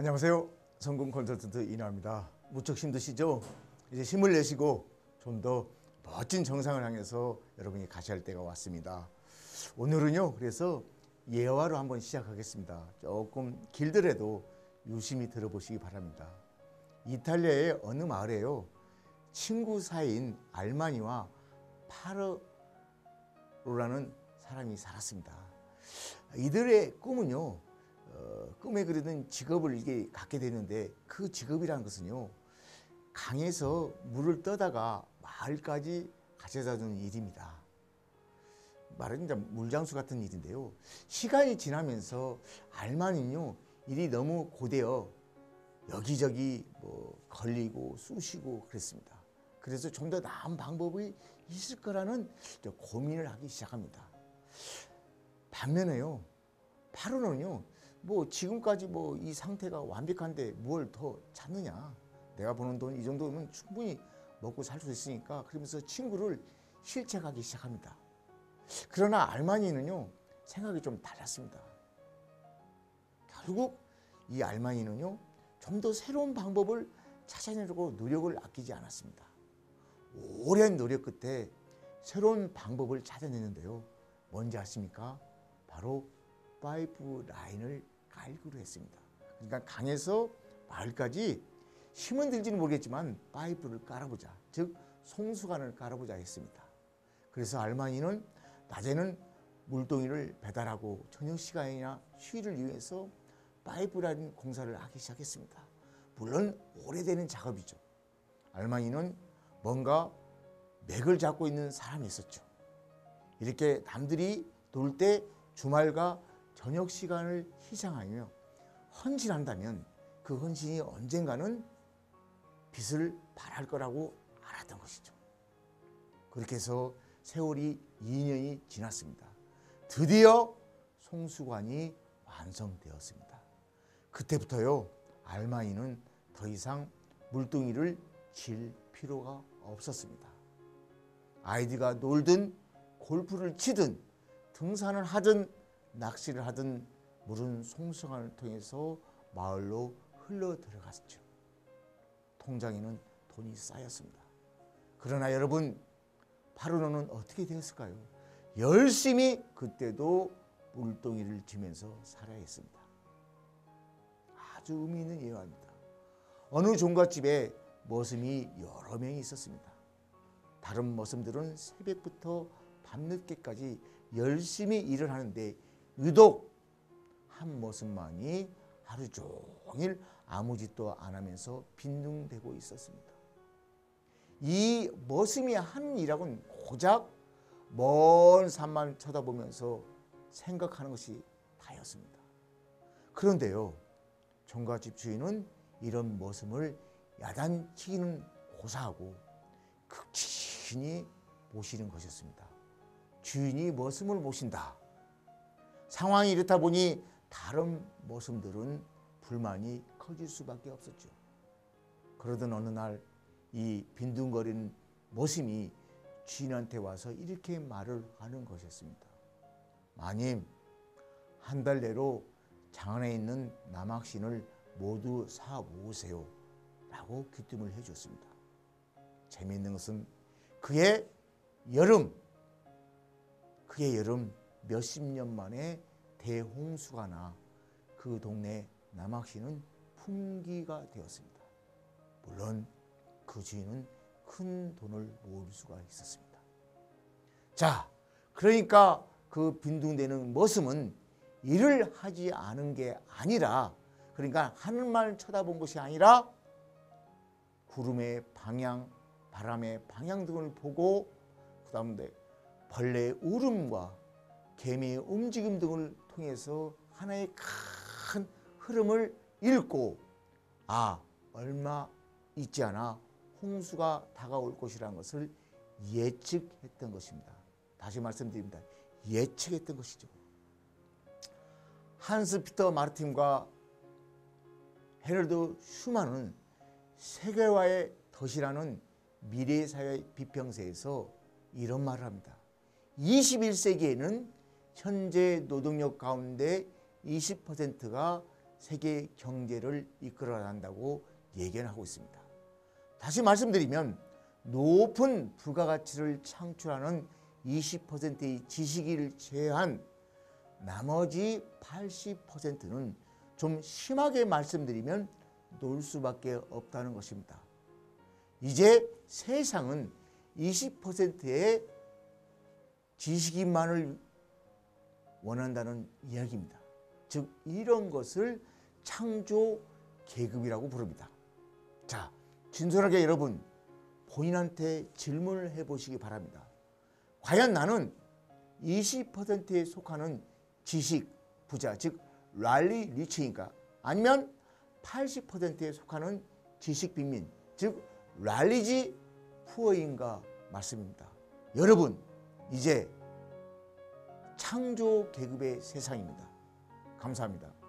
안녕하세요. 성공 컨설턴트 이나입니다. 무척 힘드시죠? 이제 힘을 내시고 좀 더 멋진 정상을 향해서 여러분이 가셔야 할 때가 왔습니다. 오늘은요. 그래서 예화로 한번 시작하겠습니다. 조금 길더라도 유심히 들어보시기 바랍니다. 이탈리아의 어느 마을에요. 친구 사이인 알마니와 파르로라는 사람이 살았습니다. 이들의 꿈은요. 어, 꿈에 그리던 직업을 이게 갖게 되는데 그 직업이라는 것은요 강에서 물을 떠다가 마을까지 가져다 주는 일입니다. 말하자면 물장수 같은 일인데요. 시간이 지나면서 알만은요 일이 너무 고되어 여기저기 뭐 걸리고 쑤시고 그랬습니다. 그래서 좀 더 나은 방법이 있을 거라는 고민을 하기 시작합니다. 반면에요, 파로는요, 뭐 지금까지 뭐 이 상태가 완벽한데 뭘 더 찾느냐? 내가 버는 돈 이 정도면 충분히 먹고 살 수 있으니까 그러면서 친구를 실책하기 시작합니다. 그러나 알마니는요 생각이 좀 달랐습니다. 결국 이 알마니는요 좀 더 새로운 방법을 찾아내려고 노력을 아끼지 않았습니다. 오랜 노력 끝에 새로운 방법을 찾아내는데요. 뭔지 아십니까? 바로 파이프 라인을 깔기로 했습니다. 그러니까 강에서 마을까지 힘은 들지는 모르겠지만 파이프를 깔아보자. 즉 송수관을 깔아보자 했습니다. 그래서 알마니는 낮에는 물동이를 배달하고 저녁 시간이나 휴일을 이용해서 파이프라인 공사를 하기 시작했습니다. 물론 오래되는 작업이죠. 알마니는 뭔가 맥을 잡고 있는 사람이 있었죠. 이렇게 남들이 놀 때 주말과 저녁 시간을 희생하며 헌신한다면 그 헌신이 언젠가는 빛을 발할 거라고 알았던 것이죠. 그렇게 해서 세월이 2년이 지났습니다. 드디어 송수관이 완성되었습니다. 그때부터요 알마이는 더 이상 물동이를 칠 필요가 없었습니다. 아이디가 놀든 골프를 치든 등산을 하든 낚시를 하든 물은 송수관을 통해서 마을로 흘러 들어갔죠. 통장에는 돈이 쌓였습니다. 그러나 여러분 파르노는 어떻게 되었을까요? 열심히 그때도 물동이를 쥐면서 살아야 했습니다. 아주 의미 있는 예화입니다. 어느 종갓집에 머슴이 여러 명이 있었습니다. 다른 머슴들은 새벽부터 밤늦게까지 열심히 일을 하는데 유독 한 머슴만이 하루 종일 아무 짓도 안 하면서 빈둥대고 있었습니다. 이 머슴이 하는 일하고는 고작 먼 산만 쳐다보면서 생각하는 것이 다였습니다. 그런데요, 종갓집 주인은 이런 머슴을 야단치기는 고사하고 극진히 모시는 것이었습니다. 주인이 머슴을 모신다. 상황이 이렇다 보니 다른 머슴들은 불만이 커질 수밖에 없었죠. 그러던 어느 날 이 빈둥거리는 머슴이 주인한테 와서 이렇게 말을 하는 것이었습니다. 마님, 한 달 내로 장 안에 있는 남학신을 모두 사 모으세요. 라고 귀뜸을 해줬습니다. 재미있는 것은 그의 여름, 그의 여름 몇십 년 만에 대홍수가 나 그 동네 남학시는 풍기가 되었습니다. 물론 그 주인은 큰 돈을 모을 수가 있었습니다. 자, 그러니까 그 빈둥대는 머슴은 일을 하지 않은 게 아니라 그러니까 하늘만 쳐다본 것이 아니라 구름의 방향, 바람의 방향 등을 보고 그 다음에 벌레의 울음과 개미의 움직임 등을 통해서 하나의 큰 흐름을 읽고 아 얼마 있지 않아 홍수가 다가올 것이라는 것을 예측했던 것입니다. 다시 말씀드립니다. 예측했던 것이죠. 한스 피터 마르틴과 헤럴드 슈만은 세계화의 덫이라는 미래사회 비평세에서 이런 말을 합니다. 21세기에는 현재 노동력 가운데 20%가 세계 경제를 이끌어 간다고 예견하고 있습니다. 다시 말씀드리면 높은 부가가치를 창출하는 20%의 지식을 제외한 나머지 80%는 좀 심하게 말씀드리면 놀 수밖에 없다는 것입니다. 이제 세상은 20%의 지식인만을 원한다는 이야기입니다. 즉 이런 것을 창조 계급이라고 부릅니다. 자, 진솔하게 여러분 본인한테 질문을 해보시기 바랍니다. 과연 나는 20%에 속하는 지식 부자, 즉 랄리 리치인가? 아니면 80%에 속하는 지식 빈민, 즉 랄리지 푸어인가 말씀입니다. 여러분, 이제 창조 계급의 세상입니다. 감사합니다.